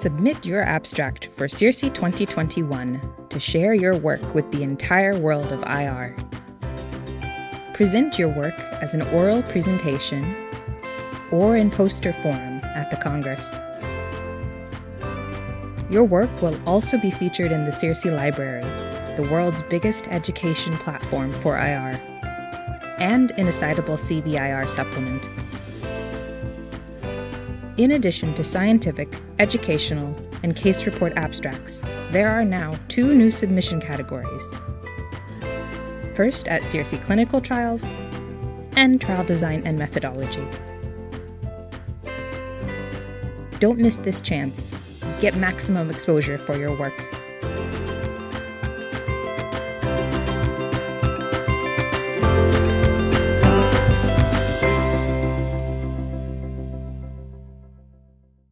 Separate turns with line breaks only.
Submit your abstract for CIRSE 2021 to share your work with the entire world of IR. Present your work as an oral presentation or in poster form at the Congress. Your work will also be featured in the CIRSE Library, the world's biggest education platform for IR, and in a citable CVIR supplement. In addition to scientific, educational, and case report abstracts, there are now two new submission categories. First at CIRSE Clinical Trials, and Trial Design and Methodology. Don't miss this chance. Get maximum exposure for your work.